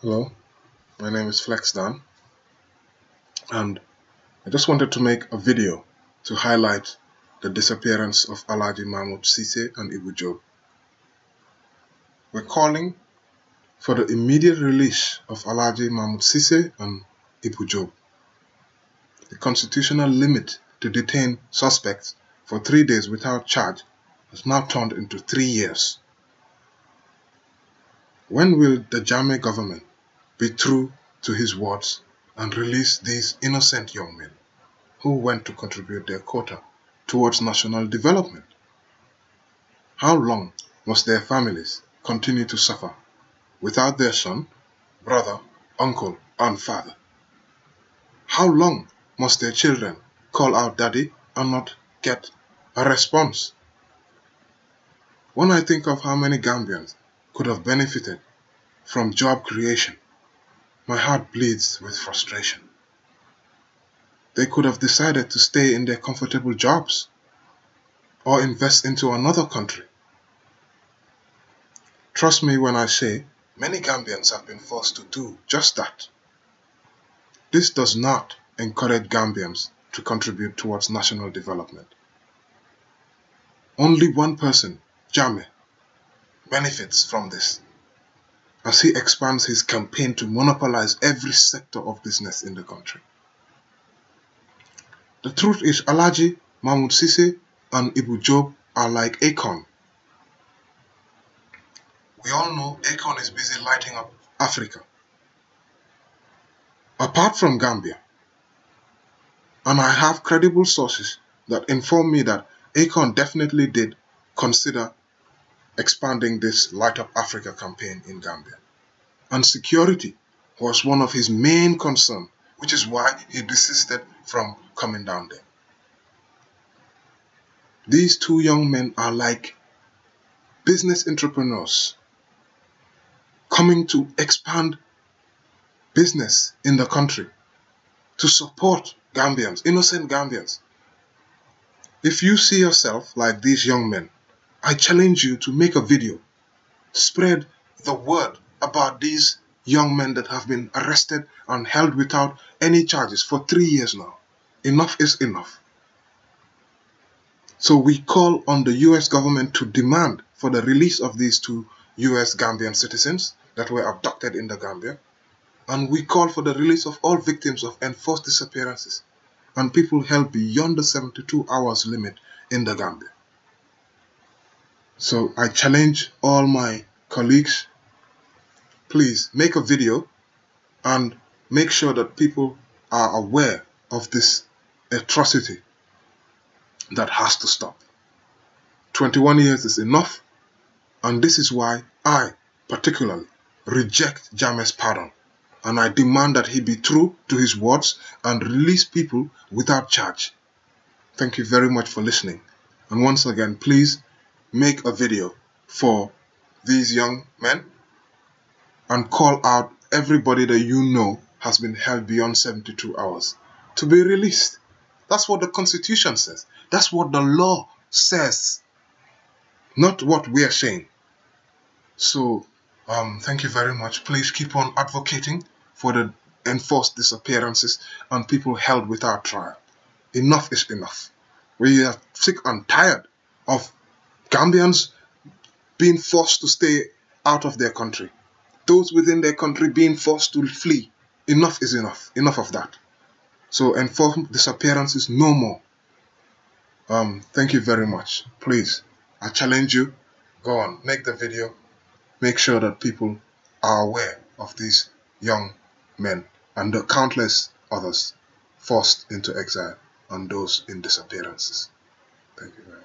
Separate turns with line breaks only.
Hello, my name is FlexDan, and I just wanted to make a video to highlight the disappearance of Alhagie Mamut Ceesay and Ebou Jobe. We're calling for the immediate release of Alhagie Mamut Ceesay and Ebou Jobe. The constitutional limit to detain suspects for three days without charge has now turned into three years. When will the Jammeh government be true to his words and release these innocent young men who went to contribute their quota towards national development? How long must their families continue to suffer without their son, brother, uncle, and father? How long must their children call out daddy and not get a response? When I think of how many Gambians could have benefited from job creation, my heart bleeds with frustration. They could have decided to stay in their comfortable jobs or invest into another country. Trust me when I say many Gambians have been forced to do just that. This does not encourage Gambians to contribute towards national development. Only one person, Jammeh, benefits from this as he expands his campaign to monopolize every sector of business in the country. The truth is Alhagie, Mamut Ceesay, and Ebou Jobe are like Akon. We all know Akon is busy lighting up Africa. Apart from Gambia, and I have credible sources that inform me that Akon definitely did consider expanding this Light Up Africa campaign in Gambia. And security was one of his main concerns, which is why he desisted from coming down there. These two young men are like business entrepreneurs coming to expand business in the country to support Gambians, innocent Gambians. If you see yourself like these young men, I challenge you to make a video, spread the word about these young men that have been arrested and held without any charges for three years now. Enough is enough. So we call on the US government to demand for the release of these two US Gambian citizens that were abducted in the Gambia. And we call for the release of all victims of enforced disappearances and people held beyond the 72 hours limit in the Gambia. So I challenge all my colleagues, please make a video and make sure that people are aware of this atrocity that has to stop. 21 years is enough and this is why I particularly reject Jammeh's pardon and I demand that he be true to his words and release people without charge. Thank you very much for listening. And once again, please make a video for these young men and call out everybody that you know has been held beyond 72 hours to be released. That's what the Constitution says. That's what the law says, not what we are saying. So um, thank you very much. Please keep on advocating for the enforced disappearances and people held without trial. Enough is enough. We are sick and tired of Gambians being forced to stay out of their country. Those within their country being forced to flee. Enough is enough. Enough of that. So enforced disappearances no more. Um, thank you very much. Please, I challenge you. Go on, make the video make sure that people are aware of these young men and the countless others forced into exile and those in disappearances. Thank you